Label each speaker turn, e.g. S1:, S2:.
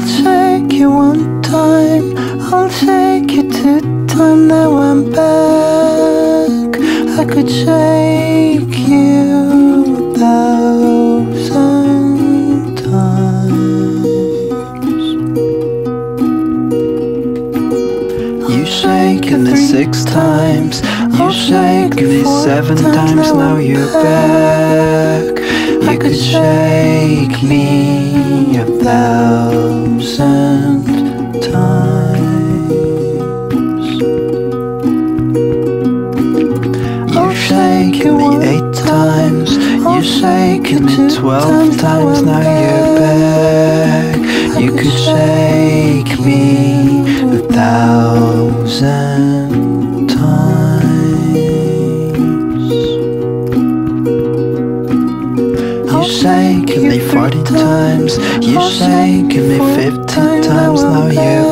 S1: I'll take you one time. I'll take you two times. Now I'm back. I could shake you a thousand times. You shaking me six times. You shake me seven times. Now you're back. You could shake me me eight times. You shaken me twelve times. Now you're back. You could shake me a thousand times. You shaken me forty times. You shaken me fifty times. Now you're